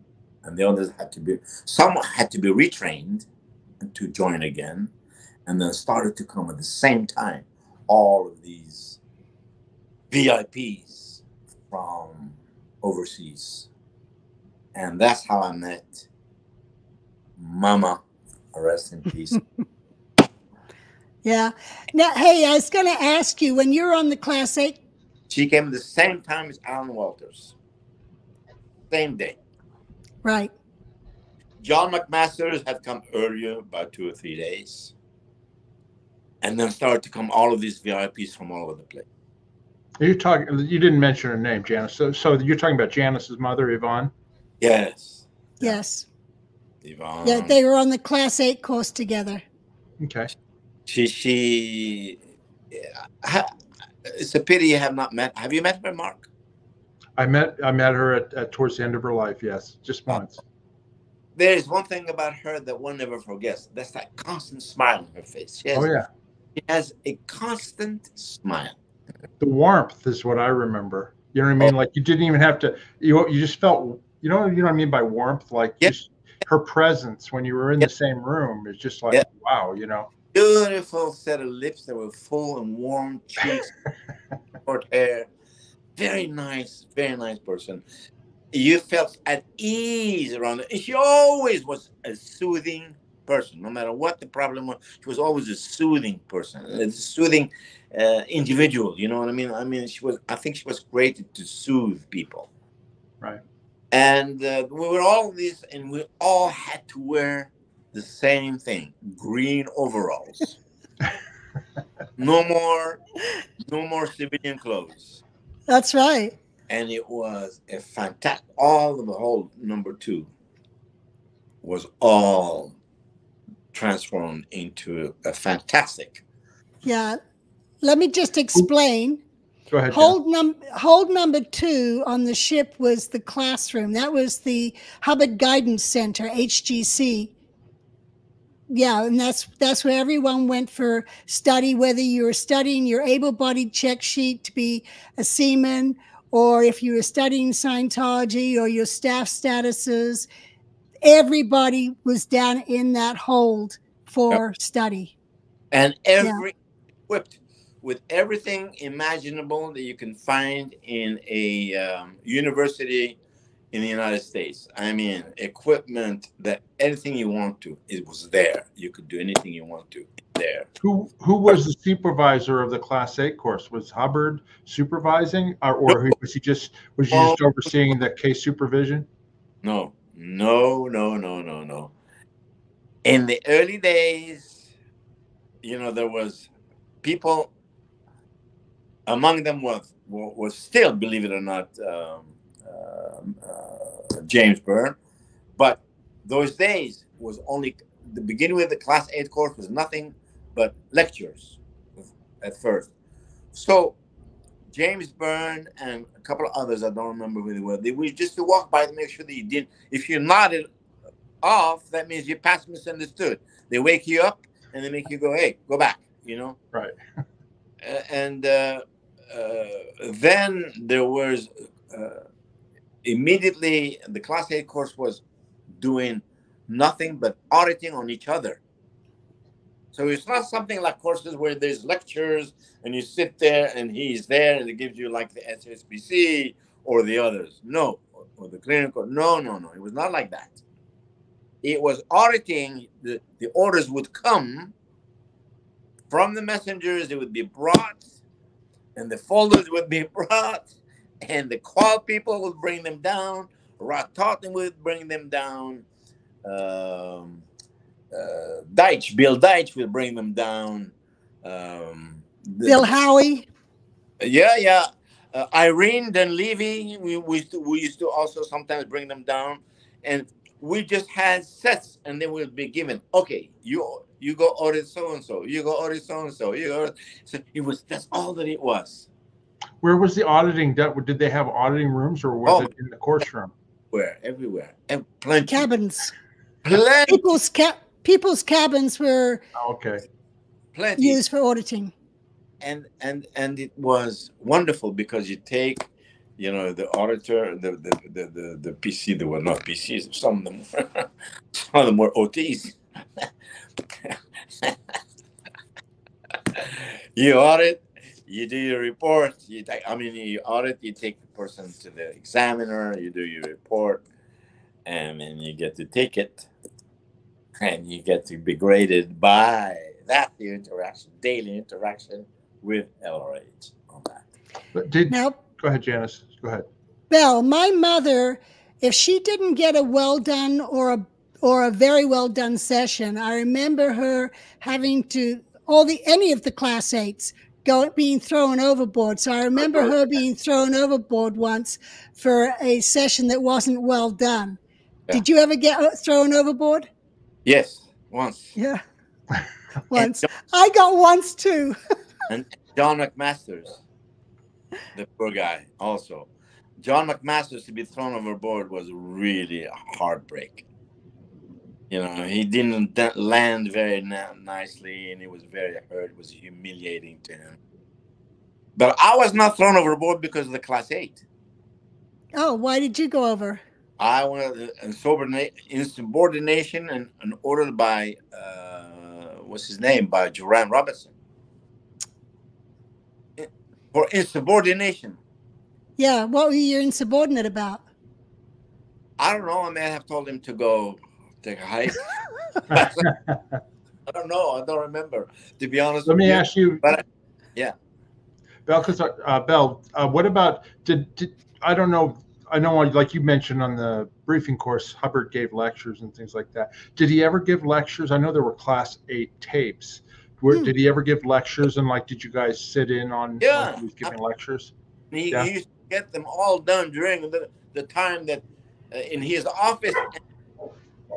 and the others had to be some had to be retrained to join again, and then started to come at the same time. All of these VIPs from overseas, and that's how I met Mama. Rest in peace. yeah. Now, hey, I was going to ask you when you're on the Class 8 she came the same time as Alan Walters. Same day. Right. John McMasters had come earlier, about two or three days. And then started to come all of these VIPs from all over the place. You talking? You didn't mention her name, Janis. So, so you're talking about Janis's mother, Yvonne? Yes. Yes. Yvonne. Yeah, they were on the class eight course together. Okay. She she. Yeah, it's a pity you have not met. Have you met her, Mark? I met I met her at, at towards the end of her life. Yes, just once. There is one thing about her that one never forgets. That's that constant smile on her face. She has, oh yeah. She has a constant smile. The warmth is what I remember. You know what I mean? Oh. Like you didn't even have to. You you just felt. You know you know what I mean by warmth. Like yep. just her presence when you were in yep. the same room is just like yep. wow. You know beautiful set of lips that were full and warm cheeks, short hair. Very nice, very nice person. You felt at ease around her. She always was a soothing person, no matter what the problem was. She was always a soothing person, a soothing uh, individual. You know what I mean? I mean, she was. I think she was created to soothe people. Right. And uh, we were all this, and we all had to wear the same thing green overalls. No more no more civilian clothes. That's right. And it was a fantastic all of the whole number two was all transformed into a fantastic. Yeah let me just explain. Go ahead. Hold num hold number two on the ship was the classroom. That was the Hubbard Guidance Center, HGC yeah and that's that's where everyone went for study whether you were studying your able-bodied check sheet to be a seaman or if you were studying scientology or your staff statuses everybody was down in that hold for yep. study and every yeah. equipped with everything imaginable that you can find in a um, university in the United States. I mean, equipment that anything you want to, it was there. You could do anything you want to there. Who who was the supervisor of the Class 8 course? Was Hubbard supervising, or, or was he just was he just overseeing the case supervision? No, no, no, no, no, no. In the early days, you know, there was people. Among them was was still, believe it or not. Um, James Byrne. But those days was only the beginning of the class eight course was nothing but lectures at first. So James Byrne and a couple of others. I don't remember who they were. They were just to walk by to make sure that you didn't. If you nodded off, that means you passed misunderstood. They wake you up and they make you go, "Hey, go back," you know. Right. and uh, uh, then there was uh, immediately the class 8 course was doing nothing but auditing on each other. So it's not something like courses where there's lectures and you sit there and he's there and it gives you like the SSBC or the others. No, or the clinical. No, no, no. It was not like that. It was auditing. The, the orders would come from the messengers. It would be brought, and the folders would be brought, and the qual people would bring them down. Rod Totten would bring them down. Um, uh, Deitch, Bill Deitch will bring them down. Um, the, Bill Howie. Yeah, yeah. Uh, Irene Dunleavy, we, we, used to, we used to also sometimes bring them down. And we just had sets and then we'll be given, okay, you you go audit so and so, you go audit so and so, you go. So it was that's all that it was. Where was the auditing done? Did they have auditing rooms or was oh, it in the course room? Where everywhere and plenty cabins. Plenty. People's ca- people's cabins were oh, okay. Plenty used for auditing. And and and it was wonderful because you take you know the auditor the the the the, the pc they were not pcs some of them some of them were ots you audit you do your report you take i mean you audit you take the person to the examiner you do your report and then you get the ticket, and you get to be graded by that the interaction daily interaction with lrh on that but did now go ahead janis go ahead Bel, my mother if she didn't get a well done or a or a very well done session. I remember her having to all the any of the class eights go being thrown overboard. So I remember her being thrown overboard once for a session that wasn't well done. Yeah. Did you ever get uh, thrown overboard? Yes, once. Yeah, once. I got once too. and John McMasters, the poor guy, also. John McMasters to be thrown overboard was really a heartbreak you know he didn't land very nicely and he was very hurt it was humiliating to him. But i was not thrown overboard because of the class 8 oh why did you go over? I went in insubordination and, and ordered by uh, what's his name? By joran robertson. For insubordination. Yeah what were you insubordinate about? I don't know. I may have told him to go a hike. I don't know. I don't remember. To be honest. Let me you. ask you. But yeah. Bel, because uh, Bel, uh, what about did, did I don't know. I know, like you mentioned on the briefing course, Hubbard gave lectures and things like that. Did he ever give lectures? I know there were class eight tapes. Where, hmm. Did he ever give lectures? And like, did you guys sit in on? Yeah, he was giving I, lectures. He, yeah. he, used to get them all done during the, the time that uh, in his office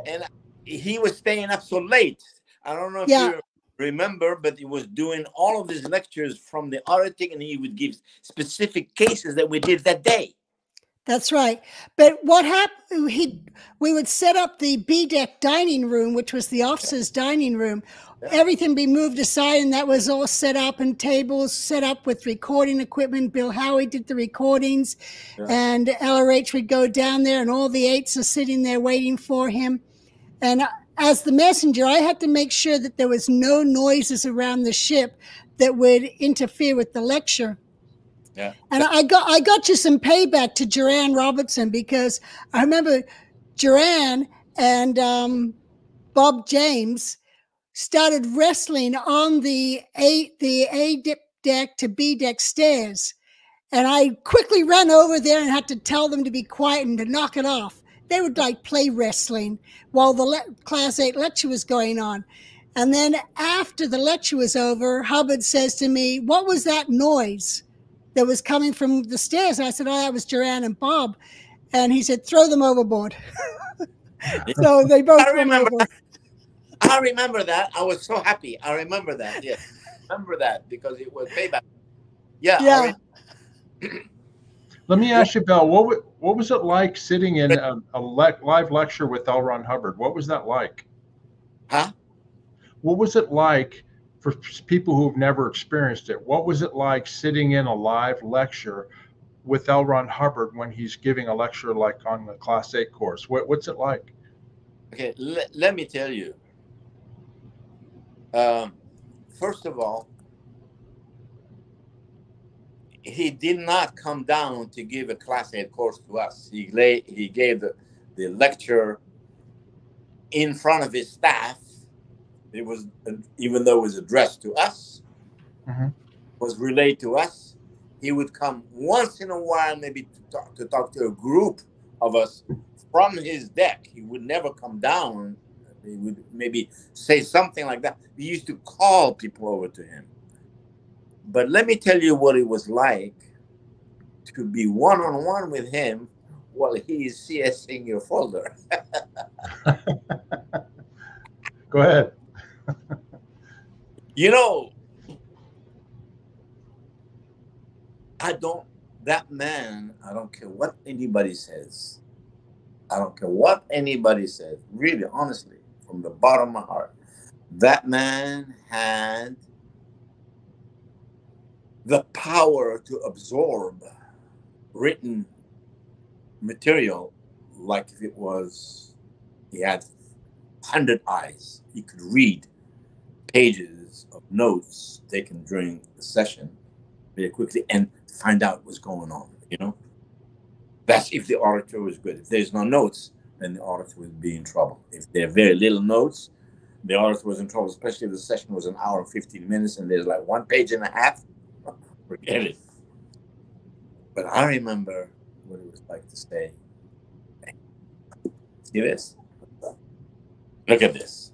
and he was staying up so late. I don't know if yeah. you remember, but he was doing all of these lectures from the auditing, and he would give specific cases that we did that day. That's right. But what happened? He we would set up the B deck dining room, which was the officers' dining room. Everything be moved aside, and that was all set up and tables set up with recording equipment. Bill Howie did the recordings, yeah. and LRH would go down there, and all the eights are sitting there waiting for him. And as the messenger, I had to make sure that there was no noises around the ship that would interfere with the lecture. Yeah. And I got I got you some payback to Joran Robertson because I remember Joran and um, Bob James started wrestling on the A the A deck to B deck stairs. And I quickly ran over there and had to tell them to be quiet and to knock it off they would like play wrestling while the le- class eight lecture was going on. And then after the lecture was over, Hubbard says to me, What was that noise that was coming from the stairs? And I said, Oh, that was Joran and Bob. And he said, Throw them overboard. so they both I remember, I remember that. I was so happy. I remember that. Yes. remember that because it was payback. Yeah. Yeah. Let me ask you, Bill, what what was it like sitting in a, a le- live lecture with L. Ron Hubbard? What was that like? Huh? What was it like for people who've never experienced it? What was it like sitting in a live lecture with L. Ron Hubbard when he's giving a lecture like on the Class 8 course? What, what's it like? Okay, let, let me tell you. Um, first of all, he did not come down to give a class 8 course to us. He, lay, he gave the, the lecture in front of his staff. It was, even though it was addressed to us, mm-hmm. was relayed to us. He would come once in a while, maybe to talk, to talk to a group of us from his deck. He would never come down. He would maybe say something like that. He used to call people over to him. But let me tell you what it was like to be one on one with him while he is CSing your folder. Go ahead. you know, I don't, that man, I don't care what anybody says. I don't care what anybody says. Really, honestly, from the bottom of my heart, that man had the power to absorb written material like if it was he had 100 eyes. He could read pages of notes taken during the session very quickly and find out what's going on you know? That's if the orator was good. If there's no notes then the orator would be in trouble. If there are very little notes the orator was in trouble especially if the session was an hour and 15 minutes and there's like one page and a half forget it. But I remember what it was like to say, see this? Look at this.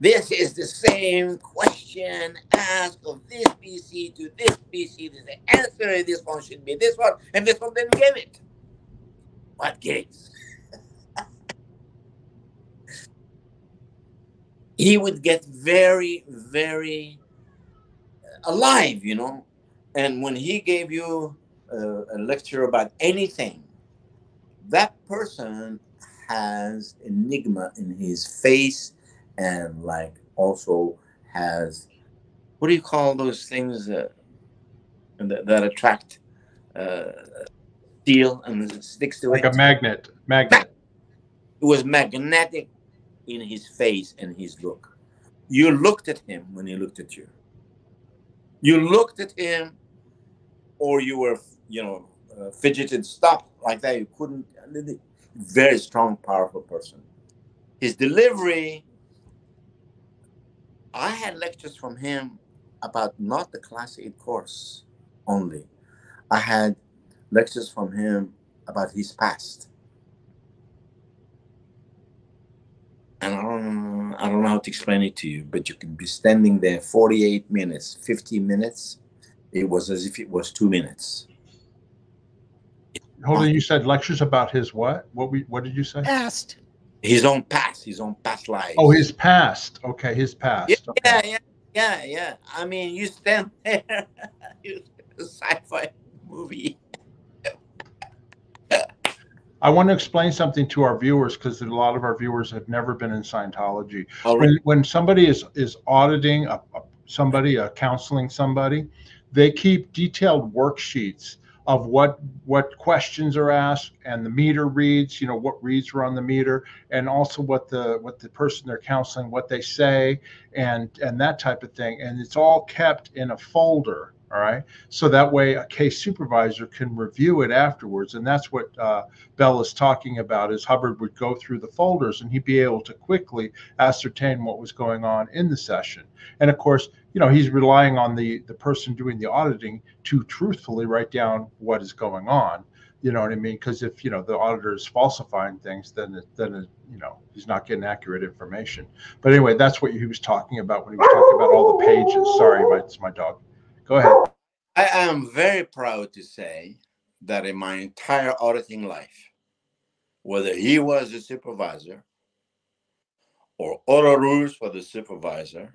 This is the same question asked of this PC to this PC. The answer is this one should be this one, and this one didn't give it. What gives? he would get very, very alive, you know. And when he gave you a, a lecture about anything, that person has enigma in his face and like also has what do you call those things uh, that, that attract uh, steel and sticks to like it? Like a magnet. Magnet. It was magnetic in his face and his look. You looked at him when he looked at you you looked at him or you were you know uh, fidgeted stop like that. You couldn't very strong powerful person. His delivery i had lectures from him about not the class 8 course only. I had lectures from him about his past and I don't, I don't know how to explain it to you, but you can be standing there 48 minutes, 50 minutes. It was as if it was two minutes. Hold on, you said lectures about his what? What we what did you say? Past. His own past, his own past life. Oh, his past. Okay, his past. Yeah, okay. yeah, yeah, yeah, yeah. I mean, you stand there, you sci-fi movie. I want to explain something to our viewers because a lot of our viewers have never been in Scientology. Oh, When, when somebody is is auditing a, a, somebody, uh, counseling somebody, they keep detailed worksheets of what what questions are asked and the meter reads. You know what reads are on the meter, and also what the what the person they're counseling what they say and and that type of thing. And it's all kept in a folder all right. So that way a case supervisor can review it afterwards. And that's what uh, Bel is talking about is Hubbard would go through the folders and he'd be able to quickly ascertain what was going on in the session. And of course, you know, he's relying on the, the person doing the auditing to truthfully write down what is going on. You know what I mean? Because if you know the auditor is falsifying things, then it, then it, you know he's not getting accurate information. But anyway, that's what he was talking about when he was talking about all the pages. Sorry, it's my dog. Go ahead. I am very proud to say that in my entire auditing life, whether he was the supervisor or Otto Roos was the supervisor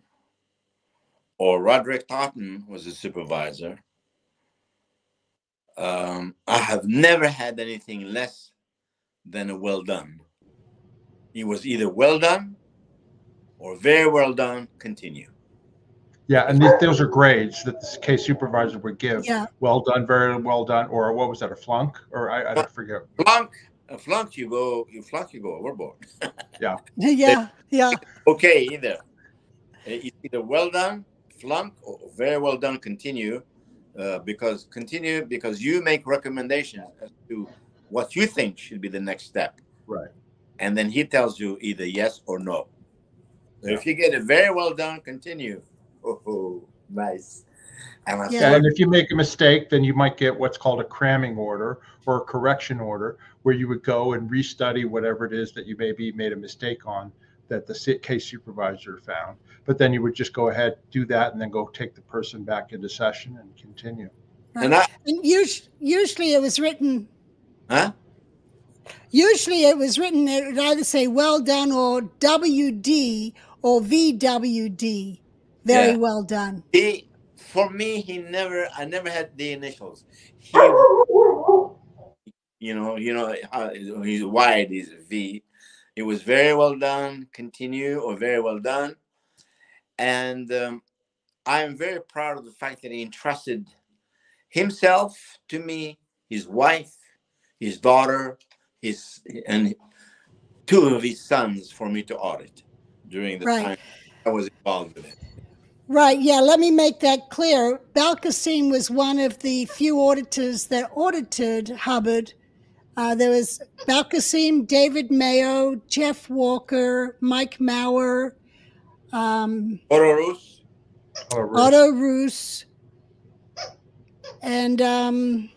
or Roderick Totten was the supervisor um, I have never had anything less than a well done. It was either well done or very well done, continue. Yeah, and these, those are grades that the case supervisor would give. Yeah. Well done, very well done, or what was that, a flunk? Or I, I forget. Flunk, a flunk, you go, you flunk, you go overboard. Yeah, yeah. Yeah. Okay, either. It's either well done, flunk, or very well done, continue. Uh, because continue because you make recommendations as to what you think should be the next step. Right. And then he tells you either yes or no. So Yeah. if you get it very well done, continue. Oh, nice. And I Yeah. And if you make a mistake, then you might get what's called a cramming order or a correction order, where you would go and restudy whatever it is that you maybe made a mistake on that the case supervisor found. But then you would just go ahead, do that, and then go take the person back into session and continue. and I, And us- usually it was written, huh? usually it was written, it would either say well done or WD or VWD. Very Yeah. well done. He, for me, he never, I never had the initials. He, you know, you know, how he's wide is V. It was very well done, continue, or very well done. And um, I'm very proud of the fact that he entrusted himself to me, his wife, his daughter, his and two of his sons for me to audit during the Right. time I was involved with it. Right. Yeah. Let me make that clear. Belkacem was one of the few auditors that audited Hubbard. Uh, there was Belkacem, David Mayo, Jeff Walker, Mike Maurer, um, Oh, Ruth. Otto Roos, and um,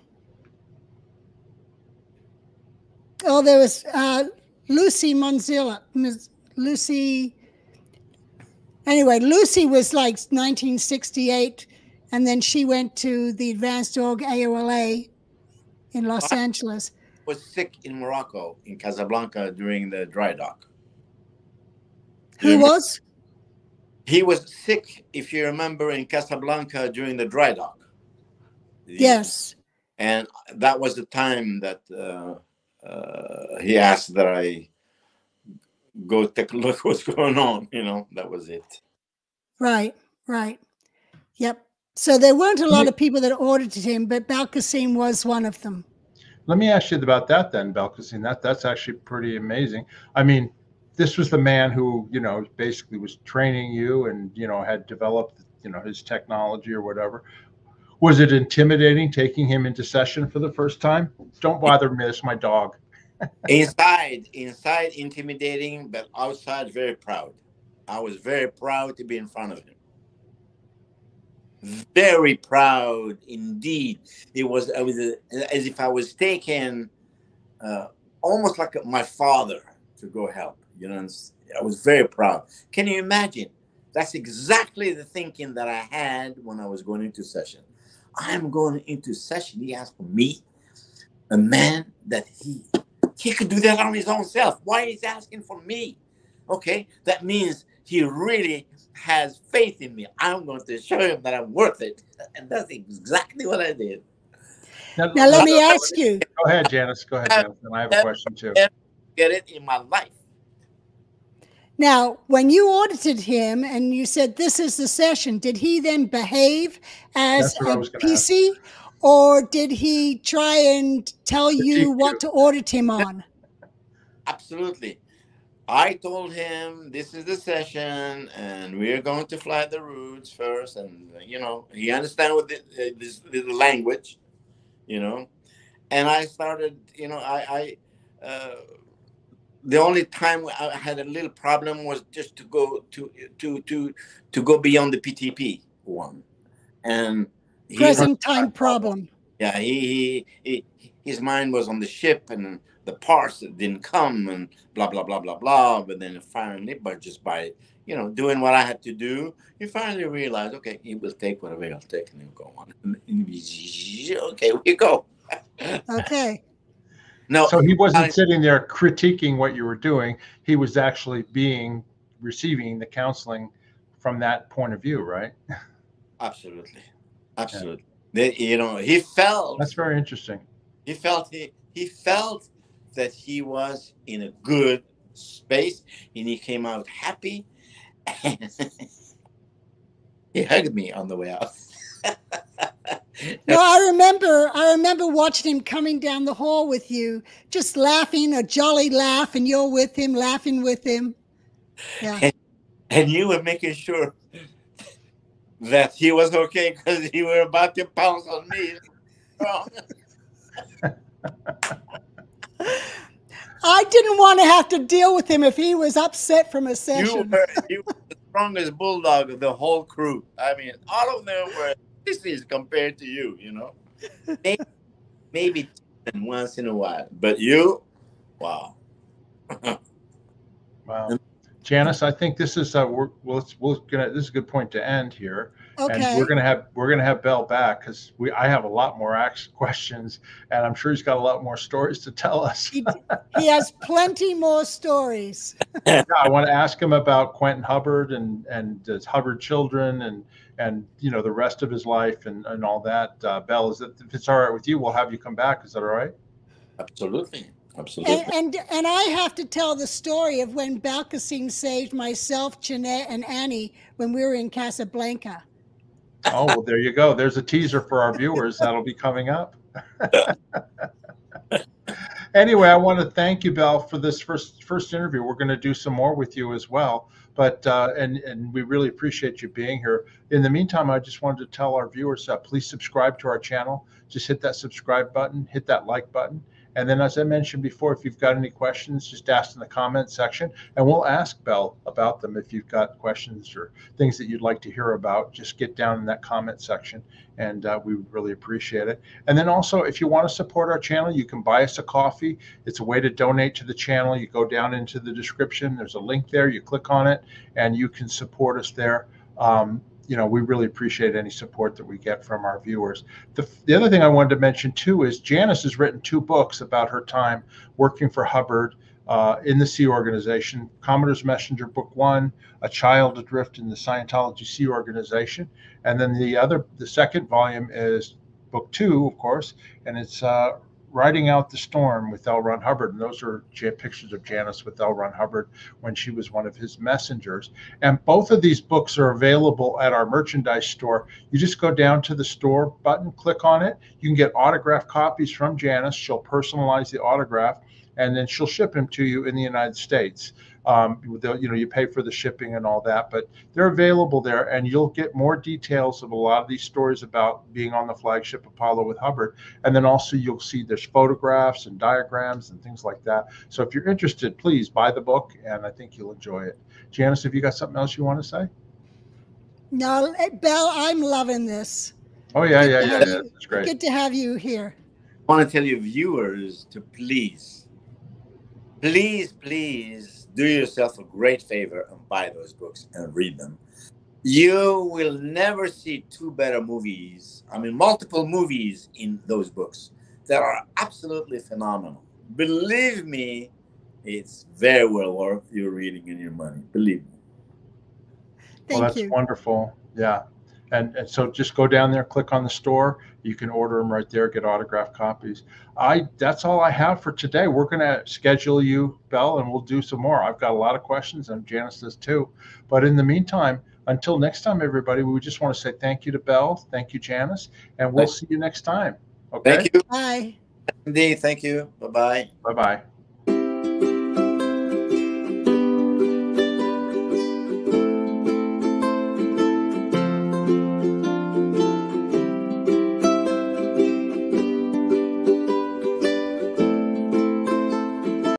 oh, there was uh, Lucy Monzilla. Ms. Lucy. Anyway, Lucy was like 1968, and then she went to the Advanced Org AOLA in Los Wow. Angeles. was sick in Morocco, in Casablanca during the dry dock. Who was? He was sick, if you remember, in Casablanca during the dry dock. Yes. And that was the time that uh, uh, he asked that I go take a look what's going on. You know, that was it. Right, right. Yep. So there weren't a lot You- of people that audited him, but Belkacem was one of them. Let me ask you about that then, Belkacem. That that's actually pretty amazing. I mean, this was the man who, you know, basically was training you and, you know, had developed, you know, his technology or whatever. Was it intimidating taking him into session for the first time? Don't bother me, it's my dog. Inside, inside intimidating, but outside very proud. I was very proud to be in front of him. Very proud indeed. It was, was as if I was taking uh, almost like my father to go help. You know, I was very proud. Can you imagine? That's exactly the thinking that I had when I was going into session. I'm going into session. He asked me, a man that he he could do that on his own self. Why is he asking for me? Okay, that means he really has faith in me. I'm going to show him that I'm worth it, and that's exactly what I did. Now let me ask you. Go ahead, Janis. Go ahead, Janis. And I have a question too. Get it in my life. Now, when you audited him and you said this is the session, did he then behave as a what I a was gonna ask. Or did he try and tell you what to audit him on? Absolutely. I told him this is the session, and we're going to fly the ruds first, and you know he understand what the, uh, this the language, you know, and I started, you know, I, I uh, the only time I had a little problem was just to go to to to to go beyond the PTP one, and Present time problem. yeah, he, he, he his mind was on the ship and the parts that didn't come and blah blah blah blah blah. But then finally, but just by you know doing what I had to do, he finally realized, okay, he will take whatever he'll take and he'll go on. Okay, we go. Okay. No, So he wasn't I- sitting there critiquing what you were doing. He was actually being receiving the counseling from that point of view, right? absolutely, absolutely. That you know, he felt That's very interesting. he felt he he felt that he was in a good space and he came out happy and he hugged me on the way out No, I remember. I remember watching him coming down the hall with you, just laughing, a jolly laugh, and you're with him, laughing with him. Yeah. and you were making sure that he was okay because he were about to pounce on me I didn't want to have to deal with him if he was upset from a you session. were, you were the strongest bulldog of the whole crew i mean all of them were this is compared to you you know maybe, maybe once in a while but you wow Wow. Janis, I think this is uh, we're well, it's, we're gonna this is a good point to end here, and we're gonna have we're gonna have Bel back because we I have a lot more questions, and I'm sure he's got a lot more stories to tell us. He, he has plenty more stories. yeah, I want to ask him about Quentin Hubbard and and his Hubbard children and and you know the rest of his life and and all that. Uh, Bel, is that if it's all right with you, we'll have you come back. Is that all right? absolutely absolutely And, and and I have to tell the story of when Belkacem saved myself, Jeanette, and Annie when we were in Casablanca. Oh well, there you go. There's a teaser for our viewers that'll be coming up. anyway, I want to thank you, Bel, for this first first interview. We're going to do some more with you as well, but uh, and and we really appreciate you being here. In the meantime, I just wanted to tell our viewers that please subscribe to our channel. Just hit that subscribe button, hit that like button. And then, as I mentioned before, if you've got any questions, just ask in the comment section, and we'll ask Bel about them. If you've got questions or things that you'd like to hear about, just get down in that comment section, and uh, we would really appreciate it. And then also, if you want to support our channel, you can buy us a coffee. It's a way to donate to the channel. You go down into the description. There's a link there. You click on it, and you can support us there. Um, you know, we really appreciate any support that we get from our viewers. The, the other thing I wanted to mention too is Janis has written two books about her time working for Hubbard uh, in the Sea Organization. Commodore's Messenger, Book One, A Child Adrift in the Scientology Sea Organization, and then the other, the second volume is Book Two, of course, and it's uh, Riding Out the Storm with L. Ron Hubbard, and those are pictures of Janis with L. Ron Hubbard when she was one of his messengers. And both of these books are available at our merchandise store. You just go down to the store button, click on it. You can get autographed copies from Janis. She'll personalize the autograph, and then she'll ship them to you in the United States. Um, they'll- you know, you pay for the shipping and all that, but they're available there, and you'll get more details of a lot of these stories about being on the flagship Apollo with Hubbard. And then also you'll see there's photographs and diagrams and things like that. So if you're interested, please buy the book, and I think you'll enjoy it. Janis, have you got something else you want to say? No, Bel, I'm loving this. Oh yeah, yeah, yeah, yeah. That's great. Good to have you here. I want to tell your viewers to please, please, please do yourself a great favor and buy those books and read them. You will never see two better movies. I mean, multiple movies in those books that are absolutely phenomenal. Believe me, it's very well worth your reading and your money. Believe me. Thank well, that's you. wonderful. Yeah. And, and so just go down there, click on the store. You can order them right there, get autographed copies. I that's all I have for today. We're gonna schedule you, Bel, and we'll do some more. I've got a lot of questions, and Janis does too. But in the meantime, until next time, everybody, we just want to say thank you to Bel, thank you, Janis, and we'll see you next time. Okay. Thank you. Bye. Indeed. Thank you. Bye bye. Bye bye.